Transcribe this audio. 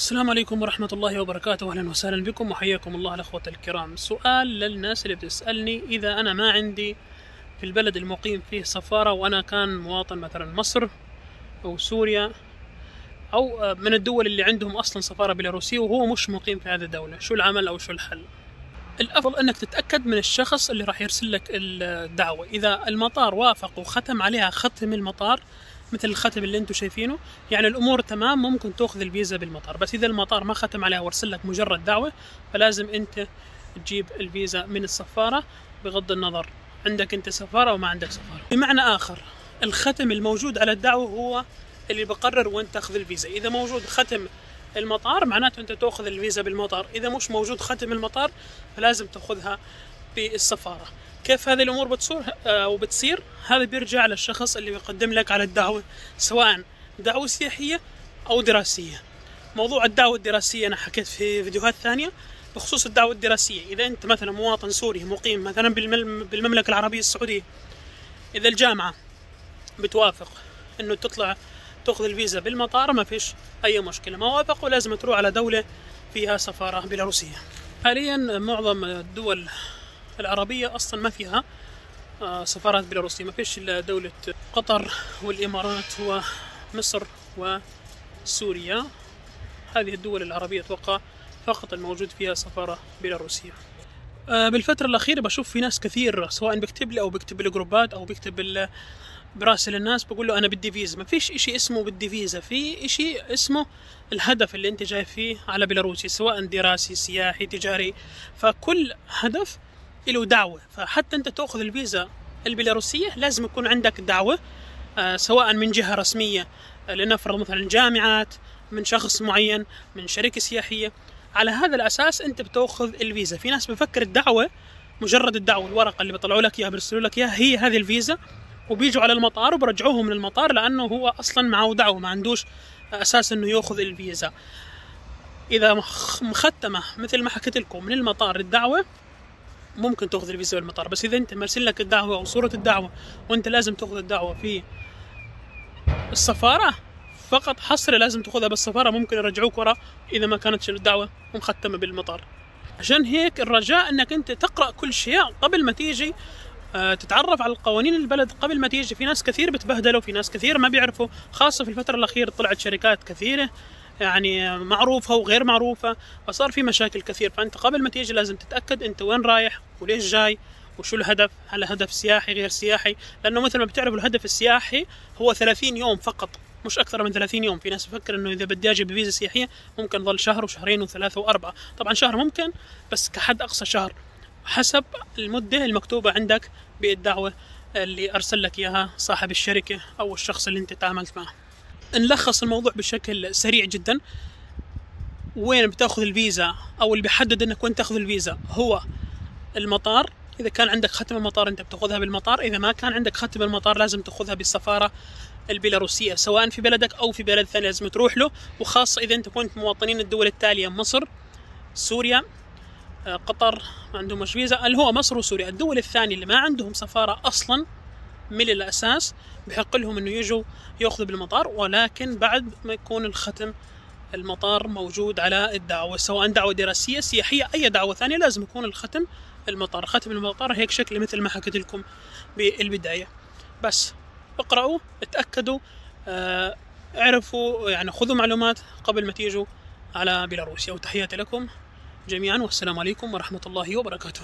السلام عليكم ورحمة الله وبركاته. أهلا وسهلا بكم وحياكم الله الأخوة الكرام. سؤال للناس اللي بتسألني إذا أنا ما عندي في البلد المقيم فيه سفارة وأنا كان مواطن مثلا مصر أو سوريا أو من الدول اللي عندهم أصلا سفارة بيلاروسية وهو مش مقيم في هذه الدولة شو العمل أو شو الحل؟ الأفضل أنك تتأكد من الشخص اللي راح يرسل لك الدعوة. إذا المطار وافق وختم عليها ختم المطار مثل الختم اللي أنتم شايفينه. يعني الأمور تمام ممكن تأخذ الفيزا بالمطار. بس إذا المطار ما ختم عليها وارسل لك مجرد دعوة فلازم أنت تجيب الفيزا من السفارة بغض النظر. عندك أنت سفارة وما عندك سفارة. بمعنى آخر الختم الموجود على الدعوة هو اللي بقرر وين تأخذ الفيزا. إذا موجود ختم المطار معناته أنت تأخذ الفيزا بالمطار. إذا مش موجود ختم المطار فلازم تأخذها بالسفاره كيف هذه الأمور بتصير؟ آه، وبتصير؟ هذا بيرجع للشخص اللي بيقدم لك على الدعوة سواء دعوة سياحية أو دراسية. موضوع الدعوة الدراسية أنا حكيت في فيديوهات ثانية بخصوص الدعوة الدراسية. إذا أنت مثلا مواطن سوري مقيم مثلا بالمملكة العربية السعودية إذا الجامعة بتوافق إنه تطلع تأخذ الفيزا بالمطار ما فيش أي مشكلة. ما وافقوا لازم تروح على دولة فيها سفارة بيلاروسية. حاليا معظم الدول العربية أصلا ما فيها آه، سفارات بيلاروسية ما فيش إلا دولة قطر والإمارات ومصر وسوريا. هذه الدول العربية أتوقع فقط الموجود فيها سفارة بيلاروسية. آه، بالفترة الأخيرة بشوف في ناس كثير سواء بيكتب لي أو بيكتب لي جروبات أو بيكتب براسل الناس بقول له أنا بدي فيزا. ما فيش إشي اسمه بدي فيزا. في إشي اسمه الهدف اللي أنت جاي فيه على بيلاروسي سواء دراسي سياحي تجاري. فكل هدف له دعوة. فحتى أنت تأخذ الفيزا البيلاروسية لازم يكون عندك دعوة آه، سواء من جهة رسمية آه، لنفرض مثلا جامعات من شخص معين من شركة سياحية. على هذا الأساس أنت بتأخذ الفيزا. في ناس بفكر الدعوة مجرد الدعوة الورقة اللي بيطلعوا لك إياها بيرسلوا لك إياها هي هذه الفيزا. وبيجوا على المطار وبرجعوهم من المطار لأنه هو أصلا معه دعوة ما عندوش أساس أنه يأخذ الفيزا. إذا مختمة مثل ما حكيت لكم من المطار الدعوة ممكن تأخذ الفيزا بالمطار بس إذا أنت مرسل لك الدعوة أو صورة الدعوة وأنت لازم تأخذ الدعوة في السفارة فقط حصري لازم تأخذها بالسفارة ممكن يرجعوك ورا إذا ما كانت الدعوة مختمة بالمطار. عشان هيك الرجاء إنك أنت تقرأ كل شيء قبل ما تيجي آه، تتعرف على القوانين البلد قبل ما تيجي. في ناس كثير بتبهدلوا في ناس كثير ما بيعرفوا خاصة في الفترة الأخيرة طلعت شركات كثيرة يعني معروفة وغير معروفة فصار في مشاكل كثير. فأنت قبل ما تيجي لازم تتأكد أنت وين رايح وليش جاي وشو الهدف هل هدف سياحي غير سياحي؟ لأنه مثل ما بتعرفوا الهدف السياحي هو 30 يوم فقط مش أكثر من 30 يوم. في ناس تفكر إنه إذا بدي أجي بفيزا سياحية ممكن ظل شهر وشهرين وثلاثة وأربعة. طبعا شهر ممكن بس كحد أقصى شهر. حسب المدة المكتوبة عندك بالدعوة اللي أرسل لك إياها صاحب الشركة أو الشخص اللي أنت تعاملت معه. نلخص الموضوع بشكل سريع جدا. وين بتأخذ الفيزا؟ أو اللي بيحدد إنك وين تأخذ الفيزا هو المطار. إذا كان عندك ختم المطار أنت بتأخذها بالمطار. إذا ما كان عندك ختم المطار لازم تأخذها بالسفارة البيلاروسية سواء في بلدك أو في بلد ثاني لازم تروح له. وخاصة إذا أنت كنت مواطنين الدول التالية مصر سوريا آه، قطر ما عندهم مش فيزا. اللي هو مصر وسوريا؟ الدول الثانية اللي ما عندهم سفارة أصلا من الأساس بحق لهم إنه يجوا يأخذوا بالمطار ولكن بعد ما يكون الختم المطار موجود على الدعوة سواء دعوة دراسية سياحية أي دعوة ثانية لازم يكون الختم المطار. ختم المطار هيك شكل مثل ما حكيت لكم بالبداية. بس اقرأوا اتأكدوا آه اعرفوا يعني خذوا معلومات قبل ما تيجوا على بيلاروسيا. وتحياتي لكم جميعا والسلام عليكم ورحمة الله وبركاته.